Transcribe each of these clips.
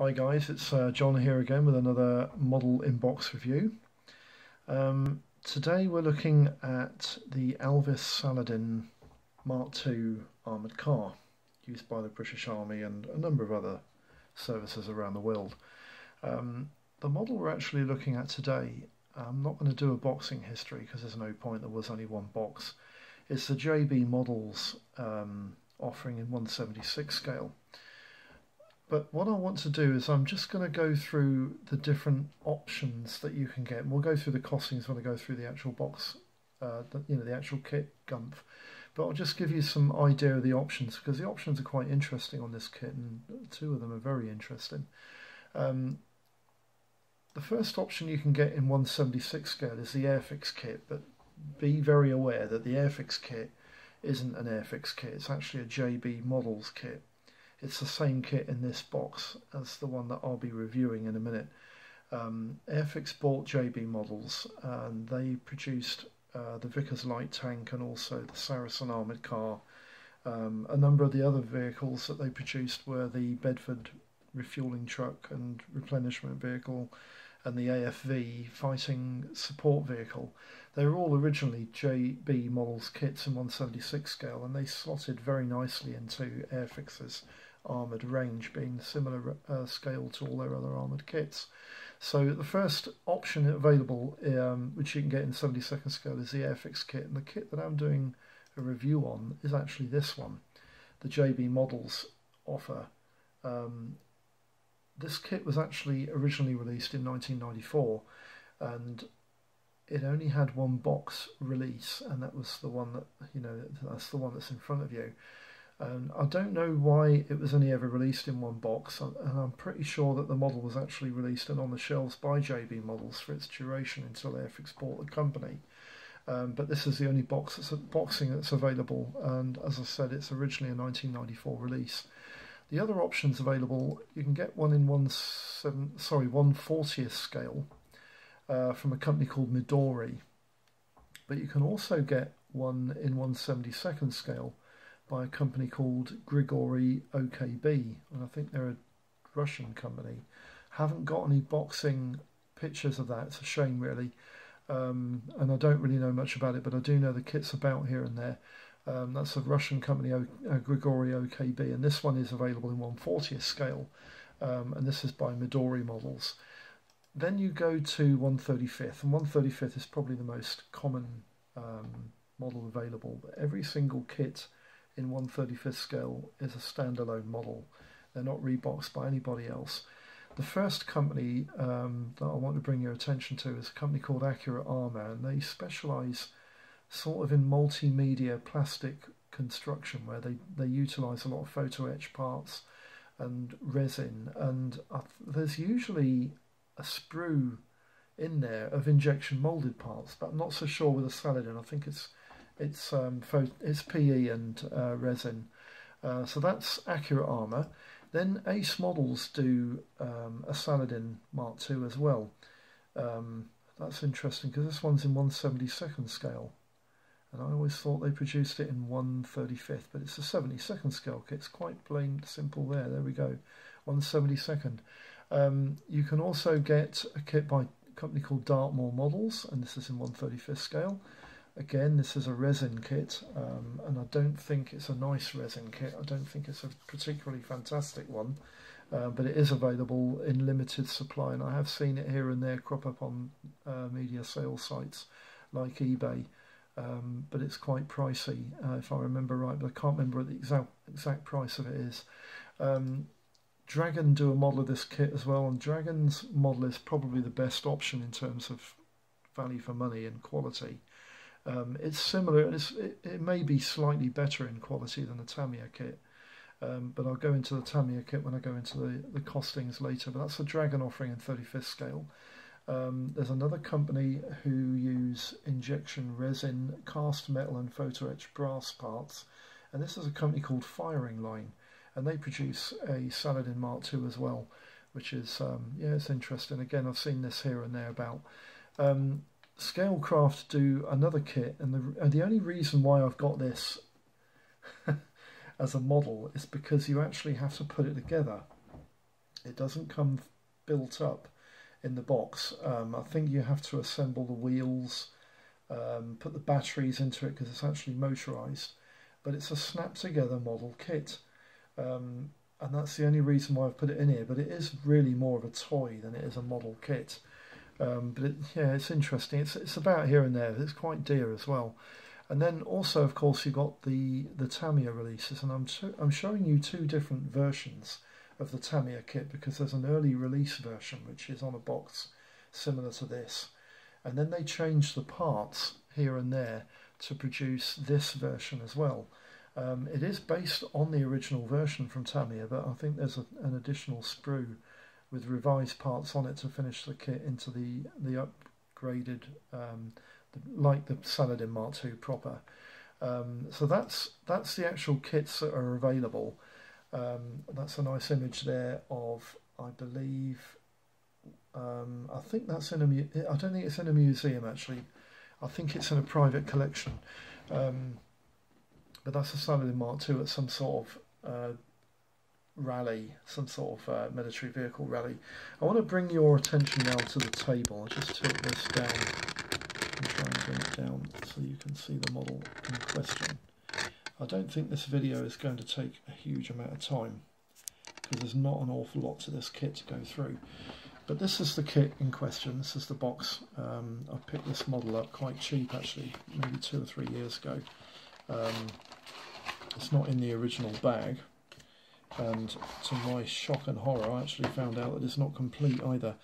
Hi guys, it's uh, John here again with another model inbox review. Um, today we're looking at the Alvis Saladin Mark II armoured car used by the British Army and a number of other services around the world. Um, the model we're actually looking at today, I'm not going to do a boxing history because there's no point, there was only one box. It's the JB Models um, offering in 176 scale. But what I want to do is I'm just going to go through the different options that you can get. And we'll go through the costings when I go through the actual box, uh, the, you know, the actual kit gumph. But I'll just give you some idea of the options because the options are quite interesting on this kit and two of them are very interesting. Um, the first option you can get in 176 scale is the Airfix kit, but be very aware that the Airfix kit isn't an Airfix kit, it's actually a JB Models kit. It's the same kit in this box as the one that I'll be reviewing in a minute. Um, Airfix bought JB models and they produced uh, the Vickers light tank and also the Saracen armoured car. Um, a number of the other vehicles that they produced were the Bedford refueling truck and replenishment vehicle and the AFV fighting support vehicle. They were all originally JB models kits in 176 scale and they slotted very nicely into Airfix's armoured range, being similar uh, scale to all their other armoured kits. So the first option available, um, which you can get in 72nd scale, is the Airfix kit, and the kit that I'm doing a review on is actually this one, the JB Models offer. Um, this kit was actually originally released in 1994, and it only had one box release, and that was the one that you know that's the one that's in front of you. And I don't know why it was only ever released in one box, and I'm pretty sure that the model was actually released and on the shelves by JB Models for its duration until Airfix bought the company. Um, but this is the only box that's a boxing that's available, and as I said, it's originally a 1994 release. The other options available, you can get one in one seven, sorry, 140th scale uh, from a company called Midori, but you can also get one in 172nd scale by a company called Grigori OKB, and I think they're a Russian company. Haven't got any boxing pictures of that. It's a shame, really. Um, and I don't really know much about it, but I do know the kit's about here and there. Um, that's a Russian company, o, uh, Grigori OKB, and this one is available in 140th scale, um, and this is by Midori Models. Then you go to 135th, and 135th is probably the most common um, model available. But every single kit in 135th scale is a standalone model. They're not reboxed by anybody else. The first company um, that I want to bring your attention to is a company called Accurate Armour, and they specialise sort of in multimedia plastic construction where they, they utilise a lot of photo etch parts and resin, and uh, there's usually a sprue in there of injection moulded parts, but I'm not so sure with a Saladin. I think it's it's um, it's PE and uh, resin. Uh, so that's accurate armour. Then Ace Models do um, a Saladin Mark II as well. Um, that's interesting because this one's in 172nd scale. And I always thought they produced it in 135th, but it's a 72nd scale kit. It's quite plain simple there. There we go, 172nd. Um, you can also get a kit by company called Dartmoor Models, and this is in 135th scale. Again, this is a resin kit, um, and I don't think it's a nice resin kit. I don't think it's a particularly fantastic one, uh, but it is available in limited supply, and I have seen it here and there crop up on uh, media sales sites like eBay. Um, but it's quite pricey, uh, if I remember right. But I can't remember what the exact exact price of it is. Um, Dragon do a model of this kit as well, and Dragon's model is probably the best option in terms of value for money and quality. Um, it's similar, and it's, it, it, may be slightly better in quality than the Tamiya kit, um, but I'll go into the Tamiya kit when I go into the, the costings later. But that's a Dragon offering in 35th scale. Um, there's another company who use injection resin, cast metal, and photo etch brass parts, and this is a company called Firing Line, and they produce a Saladin Mark II as well, which is um, yeah, it's interesting. Again, I've seen this here and there about. Um, Scalecraft do another kit, and the and the only reason why I've got this as a model is because you actually have to put it together. it doesn't come built up in the box. Um, I think you have to assemble the wheels, um, put the batteries into it because it's actually motorized. But it's a snap together model kit. Um, and that's the only reason why I've put it in here. But it is really more of a toy than it is a model kit. Um, but it, yeah, it's interesting. It's it's about here and there. It's quite dear as well. And then also, of course, you got the the Tamiya releases, and I'm I'm showing you two different versions of the Tamiya kit because there's an early release version which is on a box similar to this, and then they changed the parts here and there to produce this version as well. Um, it is based on the original version from Tamiya, but I think there's a, an additional sprue with revised parts on it to finish the kit into the the upgraded, um, the, like the Saladin Mark II proper. Um, so that's that's the actual kits that are available. Um, that's a nice image there of, I believe, um, I think that's in a. I don't think it's in a museum actually. I think it's in a private collection. Um, but that's a Saladin Mark II at some sort of uh, rally, some sort of uh, military vehicle rally. I want to bring your attention now to the table. I'll just tilt this down and try and bring it down so you can see the model in question. I don't think this video is going to take a huge amount of time because there's not an awful lot to this kit to go through. But this is the kit in question, this is the box. Um, I picked this model up quite cheap actually, maybe two or three years ago. Um, it's not in the original bag, and to my shock and horror I actually found out that it's not complete either.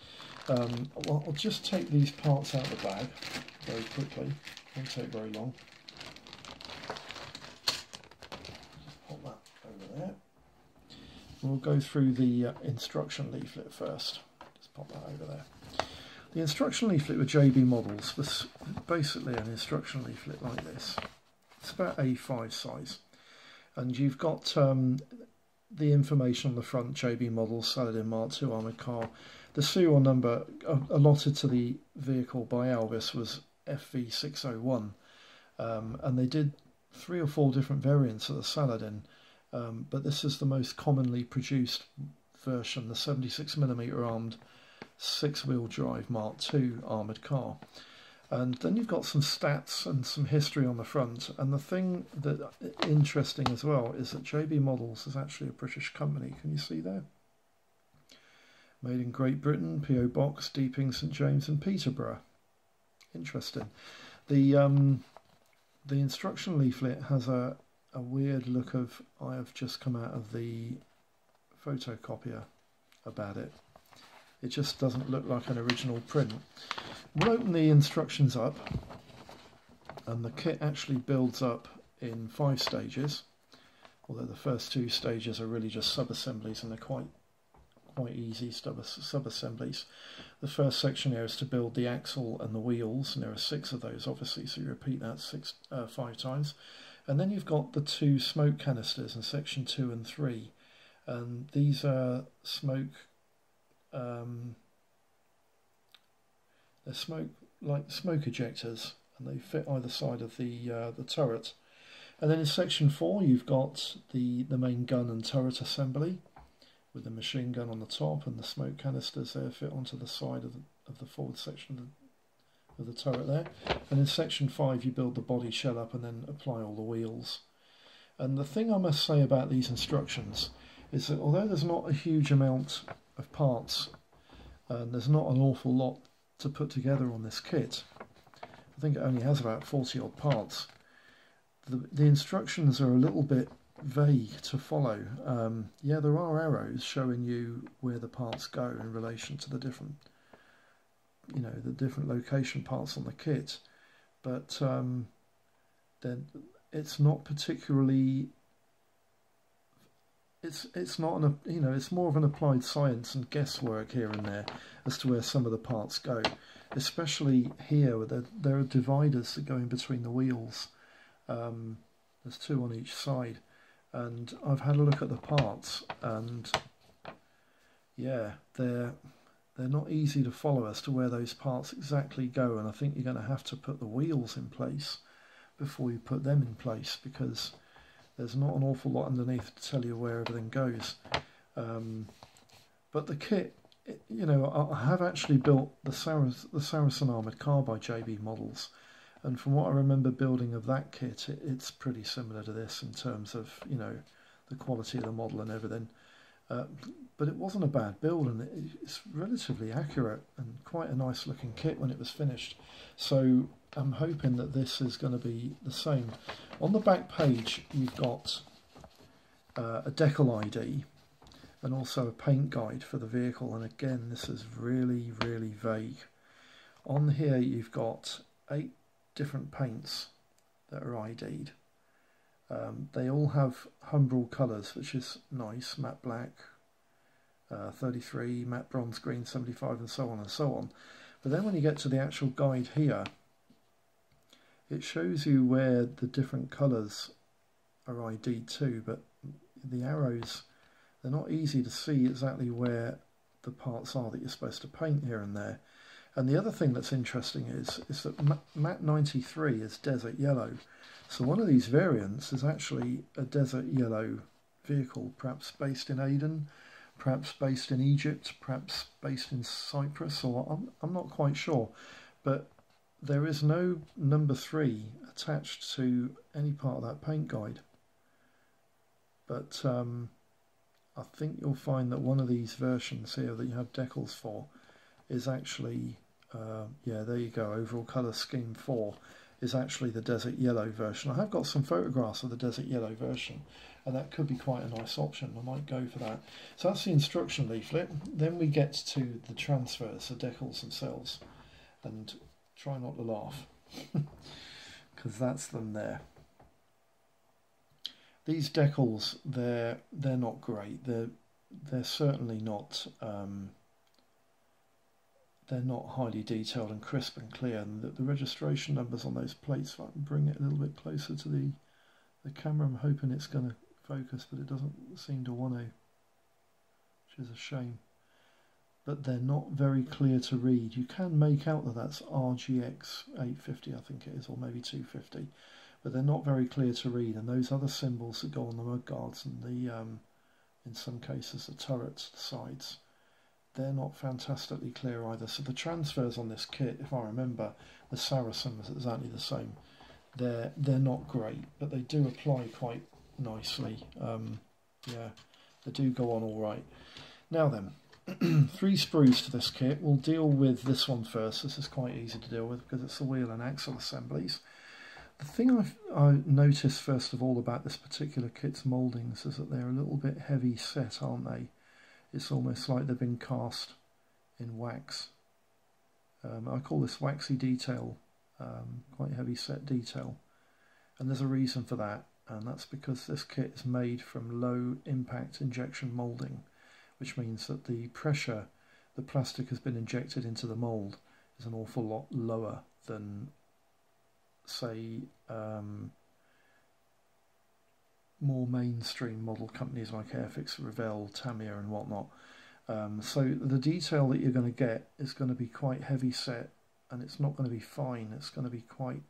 Um, well, I'll just take these parts out of the bag very quickly, won't take very long. Pop that over there. We'll go through the uh, instruction leaflet first. Just pop that over there. The instruction leaflet with JB models was basically an instruction leaflet like this. It's about A5 size. And you've got um, the information on the front, JB model, Saladin Mark II armoured car. The serial number allotted to the vehicle by Alvis was FV601. Um, and they did three or four different variants of the Saladin, um, but this is the most commonly produced version, the 76mm armed six-wheel drive Mark II armoured car. And then you've got some stats and some history on the front. And the thing that interesting as well is that JB Models is actually a British company. Can you see there? Made in Great Britain, PO Box, Deeping, St James, and Peterborough. Interesting. The um, the instruction leaflet has a a weird look of I have just come out of the photocopier about it. It just doesn't look like an original print. We'll open the instructions up and the kit actually builds up in five stages although the first two stages are really just sub-assemblies and they're quite quite easy sub-assemblies. The first section here is to build the axle and the wheels and there are six of those obviously so you repeat that six uh, five times and then you've got the two smoke canisters in section two and three and these are smoke um, they're smoke like smoke ejectors, and they fit either side of the uh, the turret. And then in section four, you've got the the main gun and turret assembly, with the machine gun on the top and the smoke canisters there fit onto the side of the, of the forward section of the, of the turret there. And in section five, you build the body shell up and then apply all the wheels. And the thing I must say about these instructions is that although there's not a huge amount of parts and there's not an awful lot to put together on this kit. I think it only has about 40 odd parts. The, the instructions are a little bit vague to follow. Um, yeah, there are arrows showing you where the parts go in relation to the different, you know, the different location parts on the kit, but um, then it's not particularly it's it's not an you know it's more of an applied science and guesswork here and there as to where some of the parts go. Especially here where there, there are dividers that go in between the wheels. Um, there's two on each side. And I've had a look at the parts and yeah they're they're not easy to follow as to where those parts exactly go. And I think you're going to have to put the wheels in place before you put them in place because there's not an awful lot underneath to tell you where everything goes. Um, but the kit, you know, I have actually built the, Sarac the Saracen armoured car by JB Models, and from what I remember building of that kit, it, it's pretty similar to this in terms of, you know, the quality of the model and everything. Uh, but it wasn't a bad build and it's relatively accurate and quite a nice looking kit when it was finished. So I'm hoping that this is going to be the same. On the back page you've got uh, a decal ID and also a paint guide for the vehicle and again this is really really vague. On here you've got eight different paints that are ID'd um, they all have Humbrol colours, which is nice, matte black, uh, 33, matte bronze, green, 75, and so on and so on. But then when you get to the actual guide here, it shows you where the different colours are ID'd too, but the arrows, they're not easy to see exactly where the parts are that you're supposed to paint here and there. And the other thing that's interesting is, is that MAT93 is desert yellow, so one of these variants is actually a desert yellow vehicle, perhaps based in Aden, perhaps based in Egypt, perhaps based in Cyprus, or I'm, I'm not quite sure. But there is no number three attached to any part of that paint guide. But um, I think you'll find that one of these versions here that you have decals for is actually, uh, yeah, there you go, overall colour scheme 4 is actually the desert yellow version. I have got some photographs of the desert yellow version and that could be quite a nice option. I might go for that. So that's the instruction leaflet. Then we get to the transfers, the decals themselves and try not to laugh because that's them there. These decals, they're they're not great. They're they're certainly not um, they're not highly detailed and crisp and clear. And the, the, registration numbers on those plates, if I can bring it a little bit closer to the, the camera, I'm hoping it's going to focus, but it doesn't seem to want to, which is a shame. But they're not very clear to read. You can make out that that's RGX 850, I think it is, or maybe 250, but they're not very clear to read. And those other symbols that go on the mud guards and the, um, in some cases, the turrets, the sides, they're not fantastically clear either. So the transfers on this kit, if I remember, the Saracen was exactly the same. They're they're not great, but they do apply quite nicely. Um, yeah, they do go on all right. Now then, three sprues to this kit. We'll deal with this one first. This is quite easy to deal with because it's the wheel and axle assemblies. The thing I've, I noticed first of all about this particular kit's mouldings is that they're a little bit heavy set, aren't they? It's almost like they've been cast in wax. Um, I call this waxy detail, um, quite heavy set detail. And there's a reason for that, and that's because this kit is made from low impact injection moulding, which means that the pressure the plastic has been injected into the mould is an awful lot lower than, say, um, more mainstream model companies like Airfix, Revell, Tamiya and whatnot. Um, so the detail that you're going to get is going to be quite heavy set and it's not going to be fine. It's going to be quite,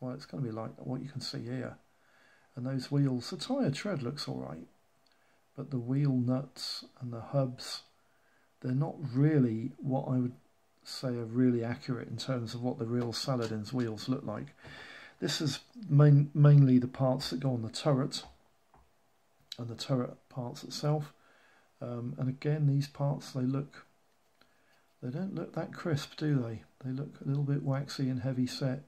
well, it's going to be like what you can see here. And those wheels, the tyre tread looks alright, but the wheel nuts and the hubs, they're not really what I would say are really accurate in terms of what the real Saladin's wheels look like. This is main, mainly the parts that go on the turret, and the turret parts itself. Um, and again, these parts, they look, they don't look that crisp, do they? They look a little bit waxy and heavy set.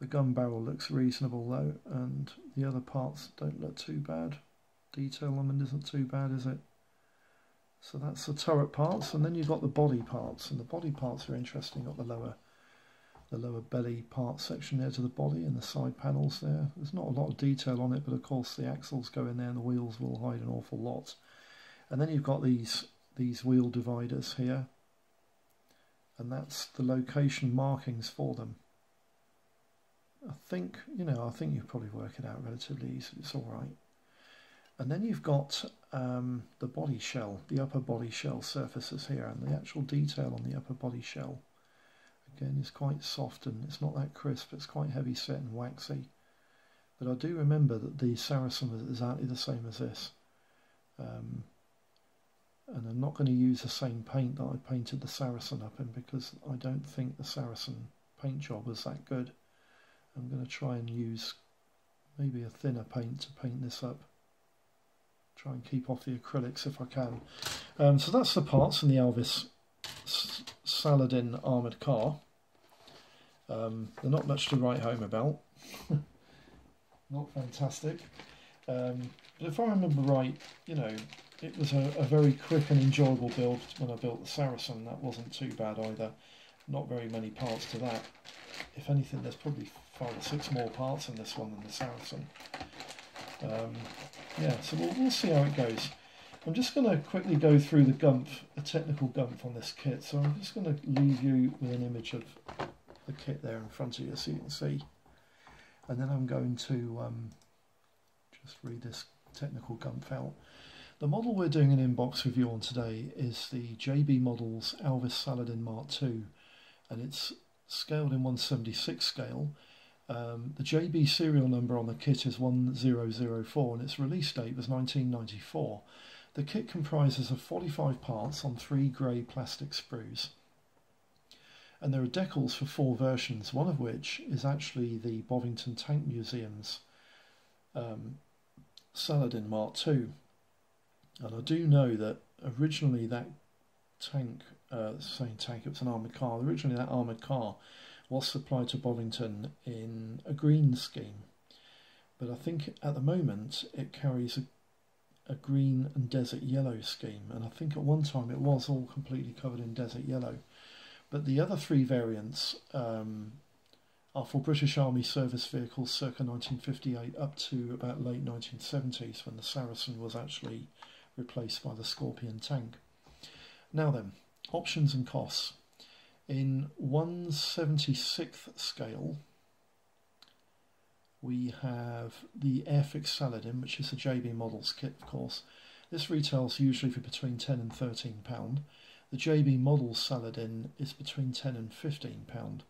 The gun barrel looks reasonable though, and the other parts don't look too bad. Detail on them isn't too bad, is it? So that's the turret parts, and then you've got the body parts, and the body parts are interesting. at the lower the lower belly part section there to the body and the side panels there. There's not a lot of detail on it, but of course the axles go in there and the wheels will hide an awful lot. And then you've got these these wheel dividers here, and that's the location markings for them. I think, you know, I think you probably work it out relatively easily, it's all right. And then you've got um, the body shell, the upper body shell surfaces here, and the actual detail on the upper body shell Again, it's quite soft and it's not that crisp. It's quite heavy set and waxy. But I do remember that the Saracen was exactly the same as this. Um, and I'm not going to use the same paint that I painted the Saracen up in because I don't think the Saracen paint job was that good. I'm going to try and use maybe a thinner paint to paint this up. Try and keep off the acrylics if I can. Um, so that's the parts in the Alvis Saladin armoured car. Um, they're not much to write home about. not fantastic. Um, but if I remember right, you know, it was a, a, very quick and enjoyable build when I built the Saracen. That wasn't too bad either. Not very many parts to that. If anything, there's probably five or six more parts in this one than the Saracen. Um, yeah, so we'll, we'll see how it goes. I'm just going to quickly go through the GUMP, a technical GUMP on this kit. So I'm just going to leave you with an image of the kit there in front of you so you can see. And then I'm going to um, just read this technical GUMP out. The model we're doing an inbox review on today is the JB Models Alvis Saladin Mark II and it's scaled in 176 scale. Um, the JB serial number on the kit is 1004 and its release date was 1994. The kit comprises of 45 parts on three grey plastic sprues. And there are decals for four versions, one of which is actually the Bovington Tank Museum's um, Saladin Mark II. And I do know that originally that tank, uh, same tank, it was an armoured car, originally that armoured car was supplied to Bovington in a green scheme. But I think at the moment it carries a, a green and desert yellow scheme. And I think at one time it was all completely covered in desert yellow. But the other three variants um, are for British Army service vehicles circa 1958 up to about late 1970s when the Saracen was actually replaced by the Scorpion tank. Now then, options and costs. In 176th scale, we have the Airfix Saladin, which is a JB Models kit, of course. This retails usually for between 10 and 13 pound. The JB Models Saladin is between 10 and 15 pound.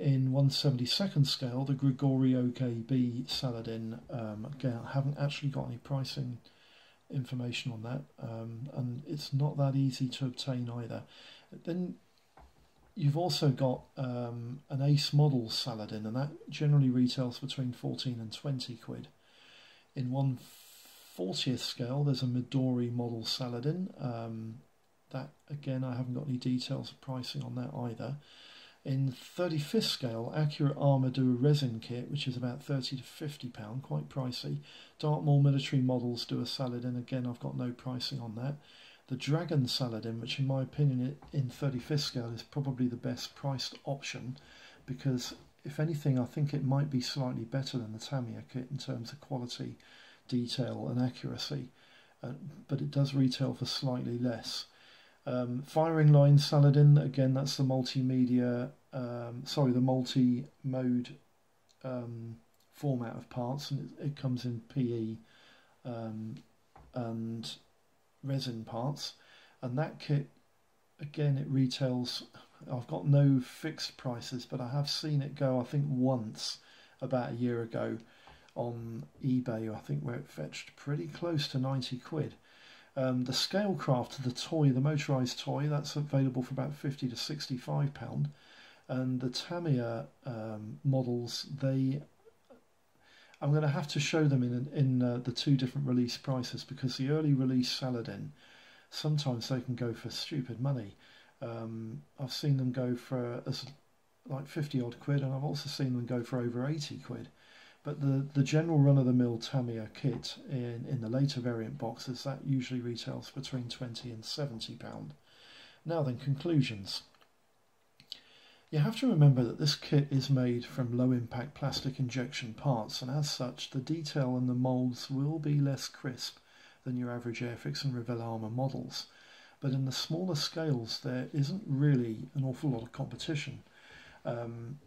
In 172nd scale, the Grigori OKB Saladin, um, again, I haven't actually got any pricing information on that, um, and it's not that easy to obtain either. Then you've also got um, an Ace model Saladin, and that generally retails between 14 and 20 quid. In 140th scale, there's a Midori model Saladin. Um, that again, I haven't got any details of pricing on that either. In 35th scale, Accurate Armour do a resin kit, which is about 30 to 50 pound, quite pricey. Dartmoor military models do a Saladin, again I've got no pricing on that. The Dragon Saladin, which in my opinion in 35th scale is probably the best priced option because if anything I think it might be slightly better than the Tamiya kit in terms of quality, detail and accuracy, uh, but it does retail for slightly less. Um, firing line Saladin, again, that's the multimedia, um, sorry, the multi-mode um, format of parts, and it, it comes in PE um, and resin parts. And that kit, again, it retails, I've got no fixed prices, but I have seen it go, I think, once about a year ago on eBay, I think, where it fetched pretty close to 90 quid. Um, the Scalecraft, the toy, the motorised toy, that's available for about 50 to 65 pound. And the Tamiya um, models, they I'm going to have to show them in in uh, the two different release prices because the early release Saladin, sometimes they can go for stupid money. Um, I've seen them go for as like 50 odd quid, and I've also seen them go for over 80 quid. But the, the general run of the mill Tamiya kit in, in the later variant boxes, that usually retails between 20 and 70 pound. Now then, conclusions. You have to remember that this kit is made from low impact plastic injection parts and as such the detail and the moulds will be less crisp than your average Airfix and Revell models. But in the smaller scales there isn't really an awful lot of competition. Um,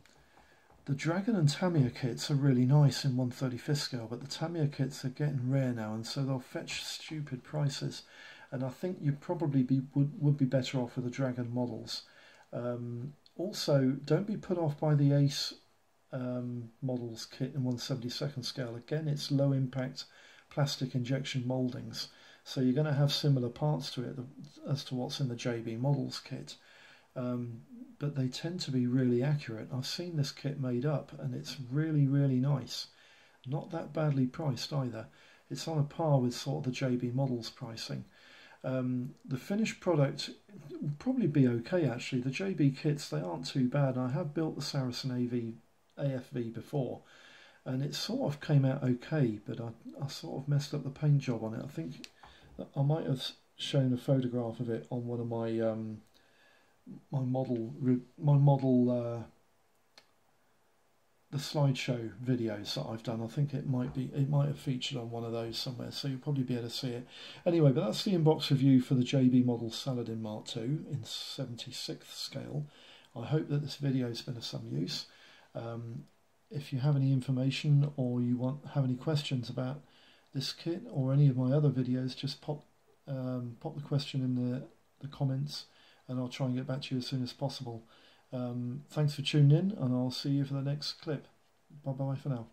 the Dragon and Tamiya kits are really nice in 135th scale, but the Tamiya kits are getting rare now, and so they'll fetch stupid prices. And I think you'd probably be would, would be better off with the Dragon models. Um, also, don't be put off by the Ace um, models kit in 172nd scale. Again, it's low impact plastic injection mouldings, So you're going to have similar parts to it as to what's in the JB Models kit. Um, but they tend to be really accurate. I've seen this kit made up and it's really, really nice. Not that badly priced either. It's on a par with sort of the JB Models pricing. Um, the finished product will probably be okay actually. The JB kits, they aren't too bad. I have built the Saracen AV, AFV before and it sort of came out okay, but I, I sort of messed up the paint job on it. I think I might have shown a photograph of it on one of my um, my model my model uh, the slideshow videos that I've done. I think it might be it might have featured on one of those somewhere, so you'll probably be able to see it. Anyway, but that's the inbox review for the JB Model Saladin Mark II in 76th scale. I hope that this video has been of some use. Um, if you have any information or you want have any questions about this kit or any of my other videos, just pop um, pop the question in the, the comments and I'll try and get back to you as soon as possible. Um, thanks for tuning in and I'll see you for the next clip. Bye bye for now.